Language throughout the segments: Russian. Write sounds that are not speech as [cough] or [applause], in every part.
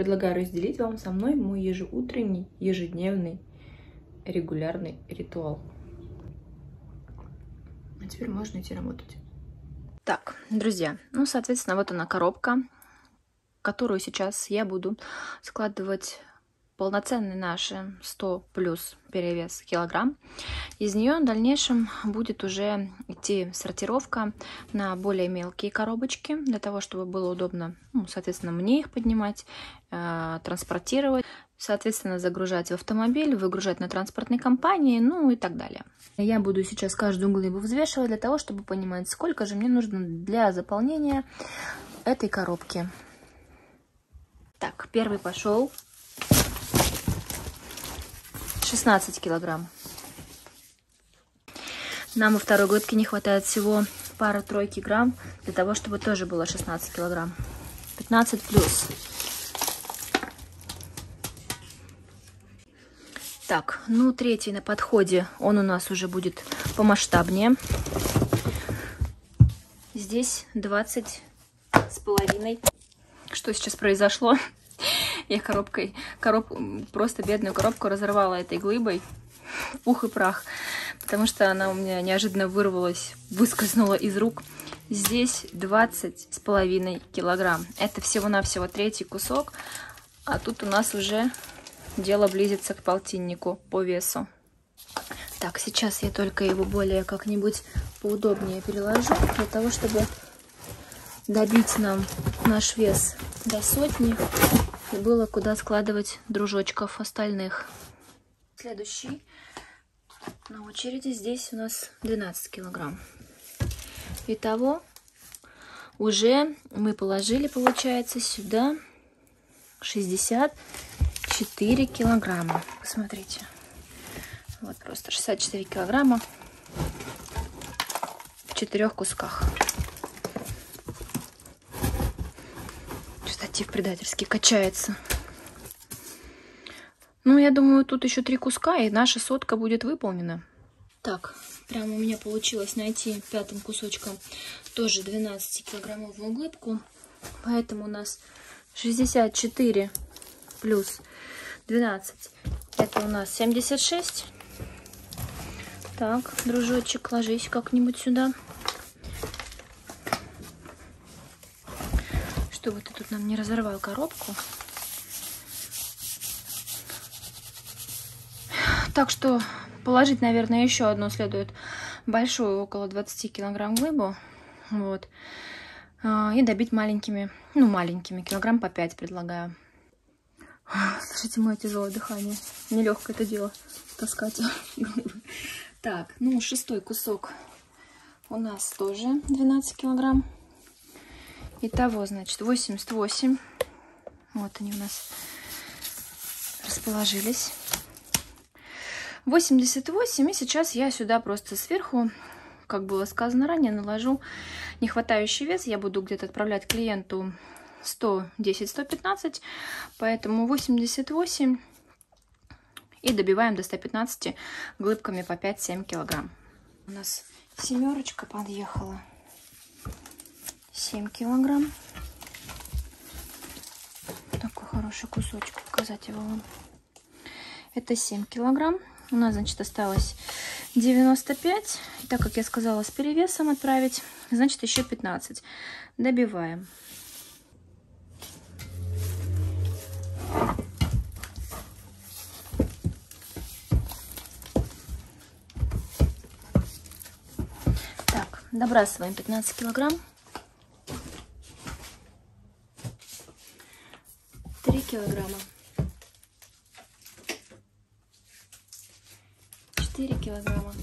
предлагаю разделить вам со мной мой ежеутренний, ежедневный, регулярный ритуал. А теперь можно идти работать. Так, друзья, ну, соответственно, вот она коробка, которую сейчас я буду складывать полноценные наши 100 плюс перевес килограмм. Из нее в дальнейшем будет уже идти сортировка на более мелкие коробочки, для того, чтобы было удобно, ну, соответственно, мне их поднимать, э, транспортировать, соответственно, загружать в автомобиль, выгружать на транспортной компании, ну и так далее. Я буду сейчас каждую глыбу взвешивать для того, чтобы понимать, сколько же мне нужно для заполнения этой коробки. Так, первый пошел. 16 килограмм. Нам во второй глыбке не хватает всего пары-тройки грамм для того, чтобы тоже было 16 килограмм. 15 плюс. Так, ну третий на подходе, он у нас уже будет помасштабнее. Здесь 20 с половиной. Что сейчас произошло? Я коробкой, короб, просто бедную коробку разорвала этой глыбой пух и прах, потому что она у меня неожиданно вырвалась, выскользнула из рук. Здесь 20 с половиной килограмм. Это всего-навсего третий кусок, а тут у нас уже дело близится к полтиннику по весу. Так, сейчас я только его более как-нибудь поудобнее переложу, для того, чтобы добить нам наш вес до сотни и было куда складывать дружочков остальных. Следующий на очереди здесь у нас 12 килограмм. Итого уже мы положили, получается, сюда 64 килограмма. Посмотрите. Вот просто 64 килограмма в четырех кусках. Штатив предательски качается. Ну, я думаю, тут еще три куска, и наша сотка будет выполнена. Так, прямо у меня получилось найти пятым кусочком тоже 12-килограммовую глыбку. Поэтому у нас 64 плюс 12. Это у нас 76. Так, дружочек, ложись как-нибудь сюда. Чтобы ты тут нам не разорвал коробку. Так что положить, наверное, еще одну следует большую, около 20 килограмм глыбу. Вот. А, и добить маленькими, ну, маленькими, килограмм по 5 предлагаю. Слушайте, мое тяжелое дыхание. Нелегко это дело таскать. [laughs] Так, ну, шестой кусок у нас тоже 12 килограмм. Итого, значит, 88. Вот они у нас расположились. 88. И сейчас я сюда просто сверху, как было сказано ранее, наложу нехватающий вес. Я буду где-то отправлять клиенту 110-115. Поэтому 88. И добиваем до 115 глыбками по 5-7 килограмм. У нас семерочка подъехала. 7 килограмм. Такой хороший кусочек, показать его вам. Это 7 килограмм. У нас, значит, осталось 95. И так как я сказала, с перевесом отправить, значит, еще 15. Добиваем. Так, добрасываем 15 килограмм. Килограмма. 4 килограмма.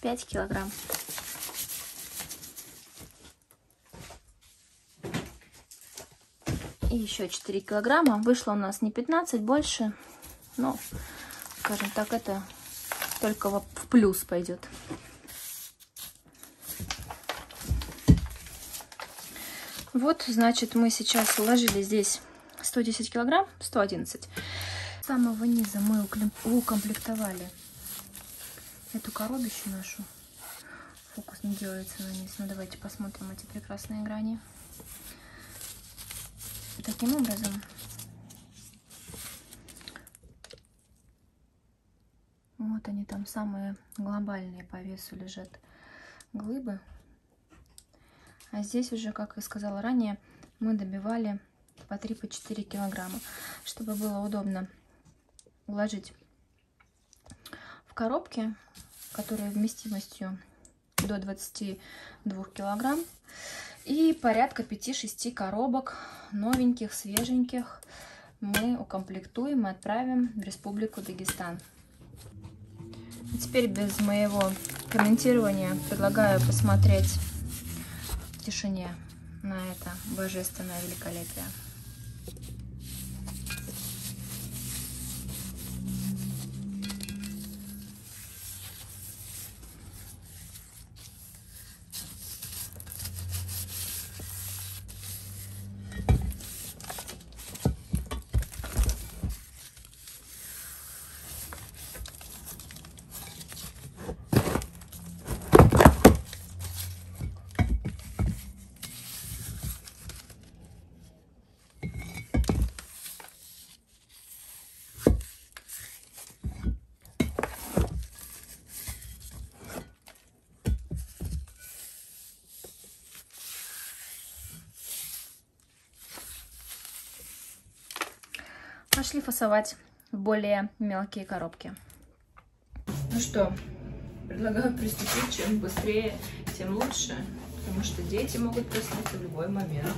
Пять килограмм. И еще 4 килограмма. Вышло у нас не 15, больше. Но, скажем так, это только в плюс пойдет. Вот, значит, мы сейчас уложили здесь 110 килограмм, 111. С самого низа мы укомплектовали эту коробищу нашу. Фокус не делается на низ. Ну давайте посмотрим эти прекрасные грани. Таким образом вот они там самые глобальные по весу лежат глыбы. А здесь уже, как я сказала ранее, мы добивали по 3-4 по килограмма, чтобы было удобно уложить в коробки, которые вместимостью до 22 килограмм. И порядка 5-6 коробок новеньких, свеженьких мы укомплектуем и отправим в Республику Дагестан. И теперь без моего комментирования предлагаю посмотреть в тишине на это божественное великолепие. Пошли фасовать более мелкие коробки. Ну что, предлагаю приступить. Чем быстрее, тем лучше. Потому что дети могут проснуться в любой момент.